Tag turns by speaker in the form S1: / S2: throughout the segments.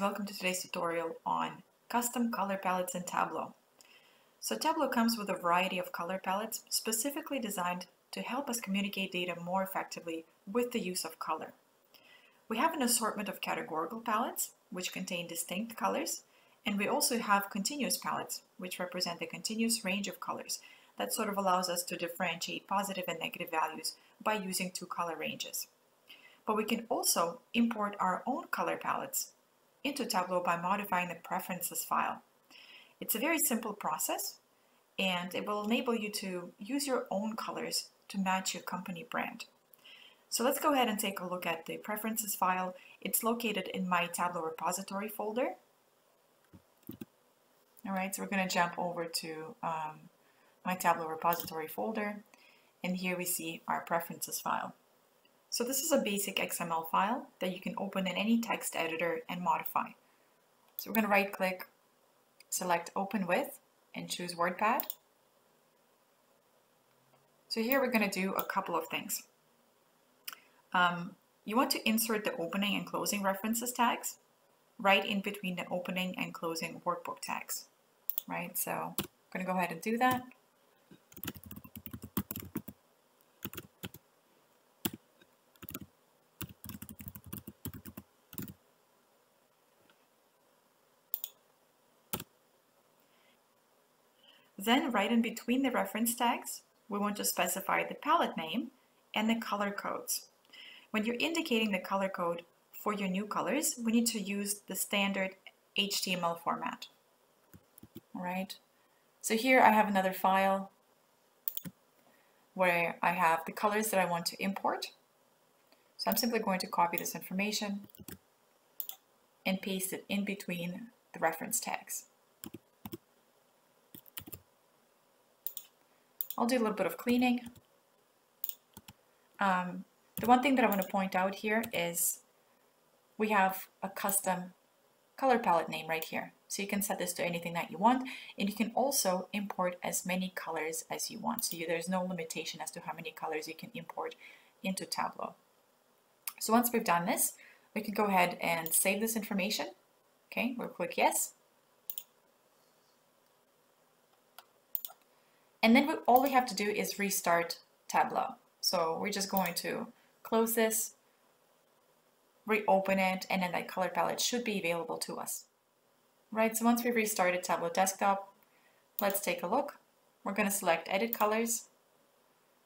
S1: welcome to today's tutorial on custom color palettes in Tableau. So Tableau comes with a variety of color palettes specifically designed to help us communicate data more effectively with the use of color. We have an assortment of categorical palettes which contain distinct colors and we also have continuous palettes which represent the continuous range of colors that sort of allows us to differentiate positive and negative values by using two color ranges. But we can also import our own color palettes into Tableau by modifying the preferences file. It's a very simple process and it will enable you to use your own colors to match your company brand. So let's go ahead and take a look at the preferences file. It's located in my Tableau repository folder. All right, so we're going to jump over to um, my Tableau repository folder and here we see our preferences file. So this is a basic XML file that you can open in any text editor and modify. So we're going to right click, select open with and choose WordPad. So here we're going to do a couple of things. Um, you want to insert the opening and closing references tags right in between the opening and closing workbook tags, right? So I'm going to go ahead and do that. Then right in between the reference tags, we want to specify the palette name and the color codes. When you're indicating the color code for your new colors, we need to use the standard HTML format. All right. So here I have another file where I have the colors that I want to import. So I'm simply going to copy this information and paste it in between the reference tags. I'll do a little bit of cleaning. Um, the one thing that I want to point out here is we have a custom color palette name right here. So you can set this to anything that you want and you can also import as many colors as you want. So you, there's no limitation as to how many colors you can import into Tableau. So once we've done this, we can go ahead and save this information. Okay, we'll click yes. And then we, all we have to do is restart Tableau. So we're just going to close this, reopen it, and then that color palette should be available to us. Right, so once we've restarted Tableau Desktop, let's take a look. We're going to select Edit Colors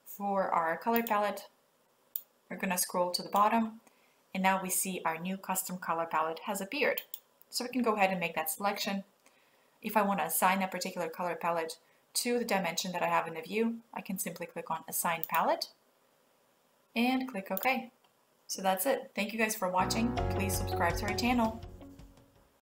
S1: for our color palette. We're going to scroll to the bottom, and now we see our new custom color palette has appeared. So we can go ahead and make that selection. If I want to assign that particular color palette to the dimension that I have in the view, I can simply click on Assign Palette and click OK. So that's it. Thank you guys for watching. Please subscribe to our channel.